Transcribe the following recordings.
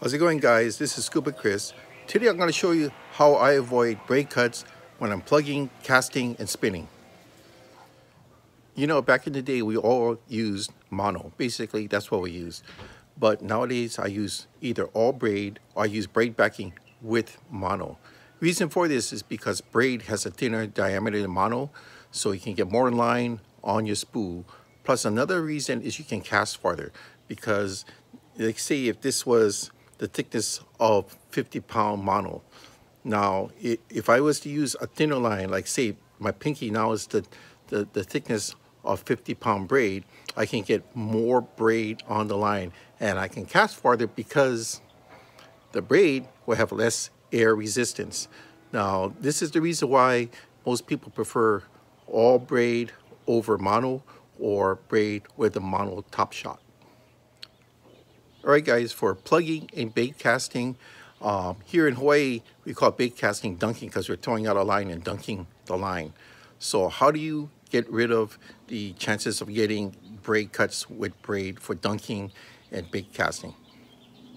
How's it going guys? This is Scuba Chris. Today I'm going to show you how I avoid braid cuts when I'm plugging, casting, and spinning. You know, back in the day we all used mono. Basically, that's what we used. But nowadays I use either all braid or I use braid backing with mono. Reason for this is because braid has a thinner diameter than mono, so you can get more line on your spool. Plus another reason is you can cast farther because like say if this was the thickness of 50 pound mono. Now, if I was to use a thinner line, like say my pinky now is the, the, the thickness of 50 pound braid, I can get more braid on the line and I can cast farther because the braid will have less air resistance. Now, this is the reason why most people prefer all braid over mono or braid with a mono top shot. All right, guys, for plugging and bait casting, um, here in Hawaii, we call it bait casting dunking because we're throwing out a line and dunking the line. So how do you get rid of the chances of getting braid cuts with braid for dunking and bait casting?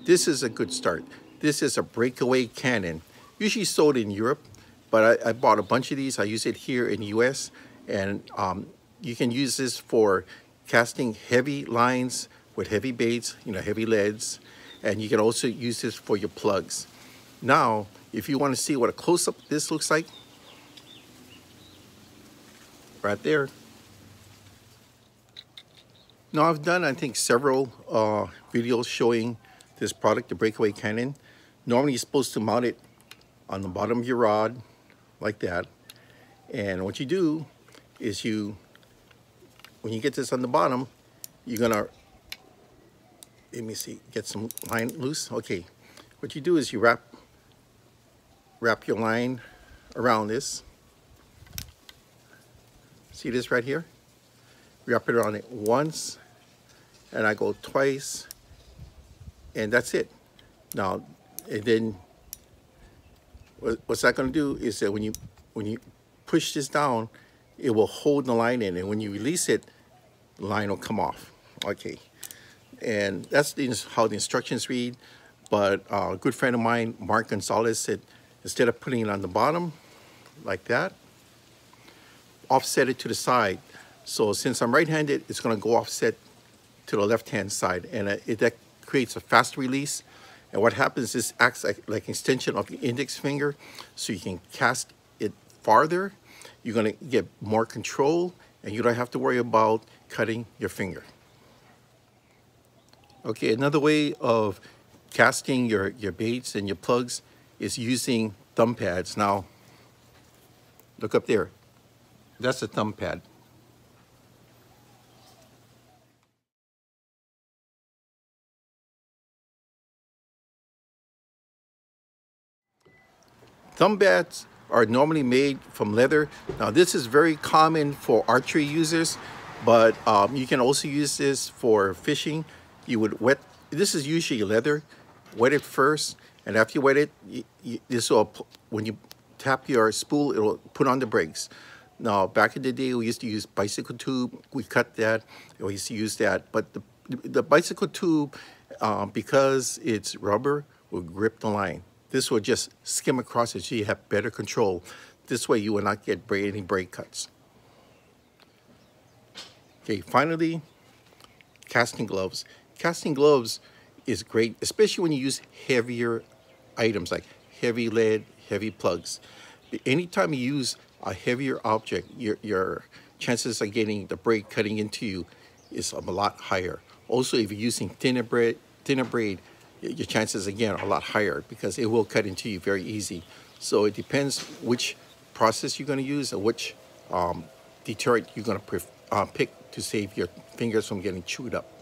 This is a good start. This is a breakaway cannon, usually sold in Europe, but I, I bought a bunch of these. I use it here in the US, and um, you can use this for casting heavy lines with heavy baits, you know, heavy leads, and you can also use this for your plugs. Now, if you want to see what a close-up this looks like, right there. Now I've done, I think, several uh, videos showing this product, the Breakaway Cannon. Normally you're supposed to mount it on the bottom of your rod, like that. And what you do is you, when you get this on the bottom, you're gonna let me see, get some line loose. Okay, what you do is you wrap, wrap your line around this. See this right here? Wrap it around it once, and I go twice, and that's it. Now, and then what's that going to do is that when you when you push this down, it will hold the line in, and when you release it, the line will come off. Okay. And that's the, how the instructions read. But uh, a good friend of mine, Mark Gonsalves, said instead of putting it on the bottom like that, offset it to the side. So since I'm right-handed, it's going to go offset to the left-hand side. And it, that creates a fast release. And what happens is acts like, like extension of the index finger. So you can cast it farther. You're going to get more control. And you don't have to worry about cutting your finger. Okay, another way of casting your, your baits and your plugs is using thumb pads. Now, look up there. That's a thumb pad. Thumb pads are normally made from leather. Now this is very common for archery users, but um, you can also use this for fishing you would wet, this is usually leather, wet it first, and after you wet it, you, you, this will, when you tap your spool, it'll put on the brakes. Now, back in the day, we used to use bicycle tube. We cut that. We used to use that. But the, the bicycle tube, um, because it's rubber, will grip the line. This will just skim across it so you have better control. This way, you will not get any braid cuts. Okay, finally, casting gloves. Casting gloves is great, especially when you use heavier items like heavy lead, heavy plugs. Anytime you use a heavier object, your, your chances of getting the braid cutting into you is a lot higher. Also, if you're using thinner braid, thinner braid, your chances again are a lot higher because it will cut into you very easy. So it depends which process you're going to use and which um, deterrent you're going to uh, pick to save your fingers from getting chewed up.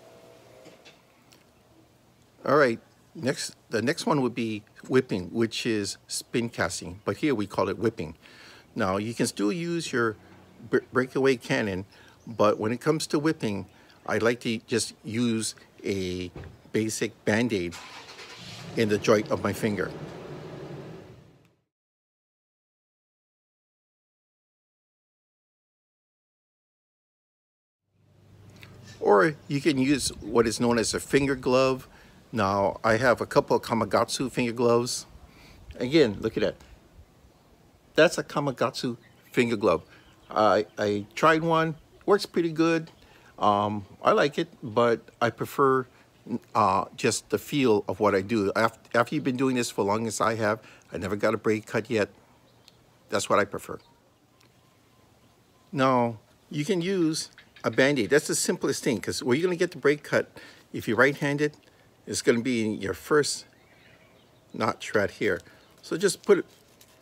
All right, next the next one would be whipping, which is spin casting, but here we call it whipping. Now you can still use your breakaway cannon, but when it comes to whipping, I like to just use a basic band-aid in the joint of my finger. Or you can use what is known as a finger glove Now, I have a couple of Gamakatsu finger gloves. Again, look at that. That's a Gamakatsu finger glove. I, I tried one, works pretty good. Um, I like it, but I prefer uh, just the feel of what I do. After, after you've been doing this for as long as I have, I never got a braid cut yet. That's what I prefer. Now, you can use a Band-Aid. That's the simplest thing because where you're going to get the braid cut, if you're right-handed, it's going to be in your first notch right here. So just put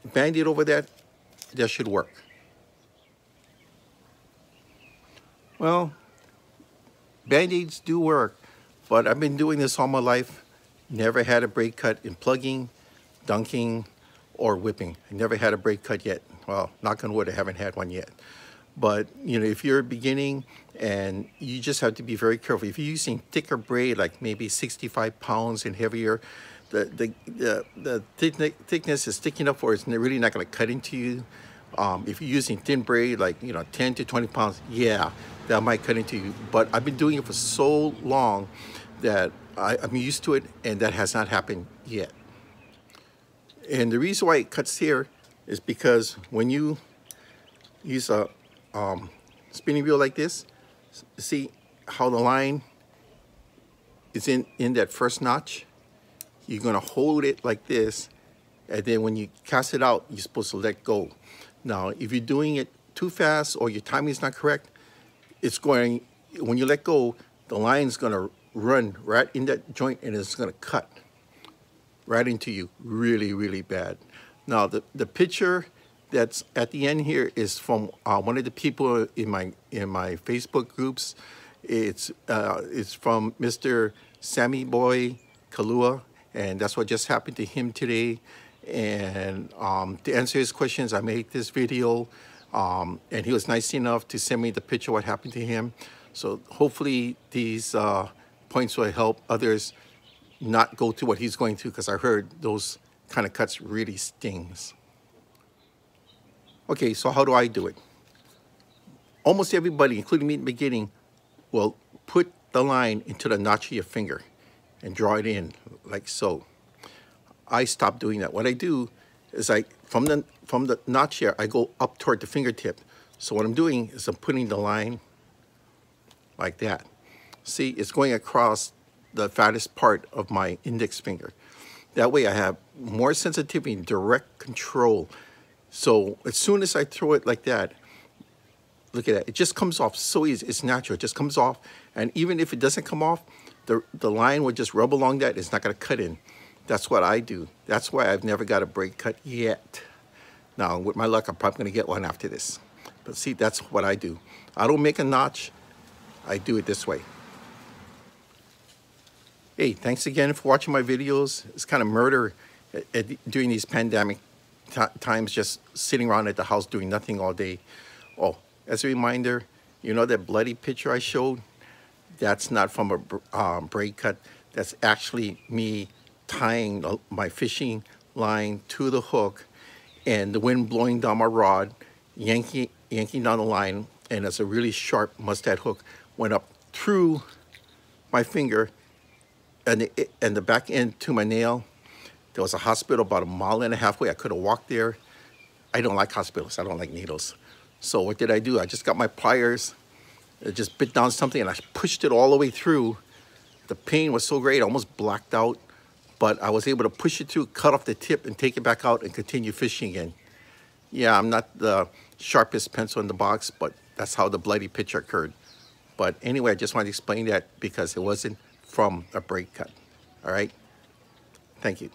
a Band-Aid over that. That should work. Well, Band-Aids do work, but I've been doing this all my life. Never had a braid cut in plugging, dunking, or whipping. I never had a braid cut yet. Well, knock on wood, I haven't had one yet. But, you know, if you're beginning and you just have to be very careful. If you're using thicker braid, like maybe 65 pounds and heavier, the, the, the, the thickness is sticking up for it's really not going to cut into you. Um, if you're using thin braid, like, you know, 10 to 20 pounds, yeah, that might cut into you. But I've been doing it for so long that I, I'm used to it and that has not happened yet. And the reason why it cuts here is because when you use a um, spinning wheel like this, see how the line is in, in that first notch? You're gonna hold it like this, and then when you cast it out, you're supposed to let go. Now, if you're doing it too fast or your timing is not correct, it's going, when you let go, the line's gonna run right in that joint and it's gonna cut right into you really, really bad. Now, the, the picture that's at the end here is from uh, one of the people in my in my Facebook groups. It's uh, it's from Mr. Sammy Boy Kalua, and that's what just happened to him today. And um, to answer his questions, I made this video, um, and he was nice enough to send me the picture of what happened to him. So hopefully these uh, points will help others not go through what he's going through, because I heard those kind of cuts really stings. Okay, so how do I do it? Almost everybody, including me in the beginning, will put the line into the notch of your finger and draw it in like so. I stop doing that. What I do is I, from the, from the notch here, I go up toward the fingertip. So what I'm doing is I'm putting the line like that. See, it's going across the fattest part of my index finger. That way I have more sensitivity and direct control so as soon as I throw it like that, look at that, it just comes off so easy. It's natural, it just comes off. And even if it doesn't come off, the, the line will just rub along that. It's not gonna cut in. That's what I do. That's why I've never got a braid cut yet. Now, with my luck, I'm probably gonna get one after this. But see, that's what I do. I don't make a notch, I do it this way. Hey, thanks again for watching my videos. It's kind of murder at, at, during these pandemic times just sitting around at the house doing nothing all day. Oh, as a reminder, you know that bloody picture I showed? That's not from a um, braid cut. That's actually me tying my fishing line to the hook and the wind blowing down my rod, yanking, yanking down the line, and it's a really sharp mustad hook went up through my finger and the, and the back end to my nail there was a hospital about a mile and a half away. I could have walked there. I don't like hospitals. I don't like needles. So what did I do? I just got my pliers, I just bit down something and I pushed it all the way through. The pain was so great, I almost blacked out, but I was able to push it through, cut off the tip and take it back out and continue fishing again. Yeah, I'm not the sharpest pencil in the box, but that's how the bloody picture occurred. But anyway, I just wanted to explain that because it wasn't from a break cut. All right? Thank you.